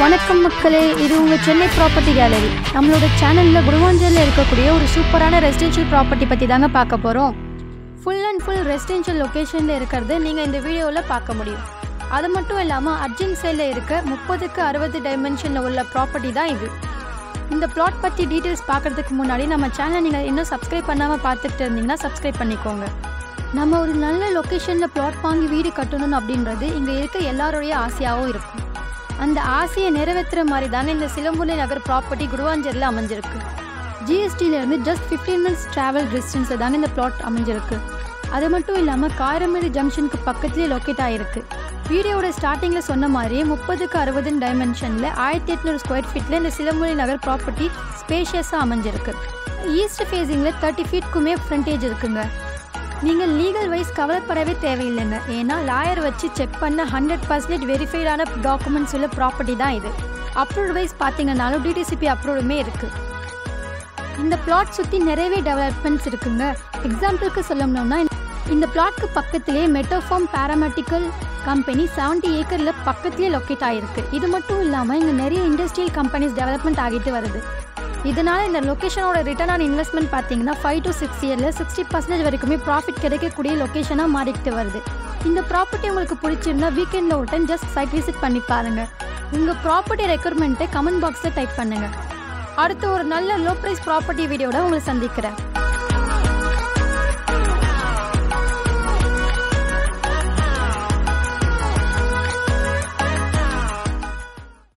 வணக்கம் மக்களே இது உங்கள் சென்னை ப்ராப்பர்ட்டி கேலரி நம்மளோட சேனலில் குருவாஞ்சலில் இருக்கக்கூடிய ஒரு சூப்பரான ரெசிடென்ஷியல் ப்ராப்பர்ட்டி பற்றி தாங்க பார்க்க போகிறோம் ஃபுல் அண்ட் ஃபுல் ரெசிடென்ஷியல் லொக்கேஷனில் இருக்கிறது நீங்கள் இந்த வீடியோவில் பார்க்க முடியும். அது மட்டும் இல்லாமல் அர்ஜென்ட் சேலில் இருக்க முப்பதுக்கு அறுபது டைமென்ஷனில் உள்ள ப்ராப்பர்ட்டி தான் இது. இந்த பிளாட் பற்றி டீட்டெயில்ஸ் பார்க்குறதுக்கு முன்னாடி நம்ம சேனலை நீங்கள் இன்னும் சப்ஸ்கிரைப் பண்ணாமல் பார்த்துட்டு இருந்தீங்கன்னா சப்ஸ்கிரைப் பண்ணிக்கோங்க. நம்ம ஒரு நல்ல லொக்கேஷனில் பிளாட் வாங்கி வீடு கட்டணும் அப்படின்றது இங்கே இருக்க எல்லாருடைய ஆசையாகவும் இருக்கும். அந்த ஆசையை நிறைவேற்றுற மாதிரி தானே இந்த சிலம்புனை நகர் ப்ராப்பர்ட்டி குடுவாஞ்சேரியில் அமைஞ்சிருக்கு. ஜிஎஸ்டியிலேருந்து ஜஸ்ட் ஃபிஃப்டீன் மினிட்ஸ் ட்ராவல் டிஸ்டன்ஸில் தானே இந்த பிளாட் அமைஞ்சிருக்கு. அது மட்டும் இல்லாமல் காரமேடு ஜங்ஷனுக்கு பக்கத்துலேயே லொக்கேட் ஆகிருக்கு வீடியோட ஸ்டார்டிங்கில் சொன்ன மாதிரியே முப்பதுக்கு அறுபது டைமென்ஷனில் ஆயிரத்தி எட்நூறு ஸ்கொயர் ஃபீட்டில் இந்த சிலம்புனை நகர் ப்ராப்பர்ட்டி ஸ்பேஷியஸாக அமைஞ்சிருக்கு. ஈஸ்ட் ஃபேஸிங்கில் தேர்ட்டி ஃபீட்க்குமே ஃப்ரண்டேஜ் இருக்குங்க. நீங்கள் லீகல் வைஸ் கவலைப்படவே தேவையில்லைங்க. ஏன்னா லாயர் வச்சு செக் பண்ண ஹண்ட்ரட் பர்சன்டேஜ் வெரிஃபைடான டாக்குமெண்ட்ஸ் உள்ள ப்ராப்பர்ட்டி தான் இது. அப்ரூவல் வைஸ் பார்த்தீங்கன்னாலும் டிடிசிபி அப்ரூவலுமே இருக்குது இந்த பிளாட் சுற்றி நிறையவே டெவலப்மெண்ட்ஸ் இருக்குங்க. எக்ஸாம்பிளுக்கு சொல்லணும்னா இந்த பிளாட்க்கு பக்கத்திலே மெட்டோஃபார்ம் பேராமெட்டிக்கல் கம்பெனி செவன்ட்டி ஏக்கரில் பக்கத்திலே லொக்கேட் ஆகிருக்கு இது மட்டும் இல்லாமல் இங்கே நிறைய இண்டஸ்ட்ரியல் கம்பெனிஸ் டெவலப்மெண்ட் ஆகிட்டு வருது. இதனால் இந்த லொக்கேஷனோட ரிட்டர்ன் ஆன் இன்வெஸ்ட்மெண்ட் பார்த்தீங்கன்னா ஃபைவ் டு சிக்ஸ் இயரில் சிக்ஸ்டி பர்சன்டேஜ் வரைக்குமே ப்ராஃபிட் கிடைக்கக்கூடிய லொக்கேஷனாக மாறிக்கிட்டு வருது. இந்த ப்ராப்பர்ட்டி உங்களுக்கு பிடிச்சிருந்தா வீக்கெண்டில் ஒரு டைம் ஜஸ்ட் சைட் விசிட் பண்ணி பாருங்கள் உங்கள் ப்ராப்பர்ட்டி ரெக்குயர்மெண்ட்டை கமெண்ட் பாக்ஸில் டைப் பண்ணுங்கள் அடுத்து ஒரு நல்ல லோ ப்ரைஸ் ப்ராப்பர்ட்டி வீடியோட உங்களை சந்திக்கிறேன்.